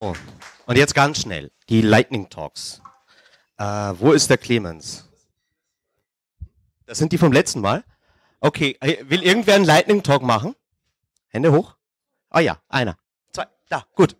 Oh. Und jetzt ganz schnell, die Lightning Talks. Äh, wo ist der Clemens? Das sind die vom letzten Mal? Okay, äh, will irgendwer einen Lightning Talk machen? Hände hoch. Ah oh ja, einer. Zwei. Da, gut.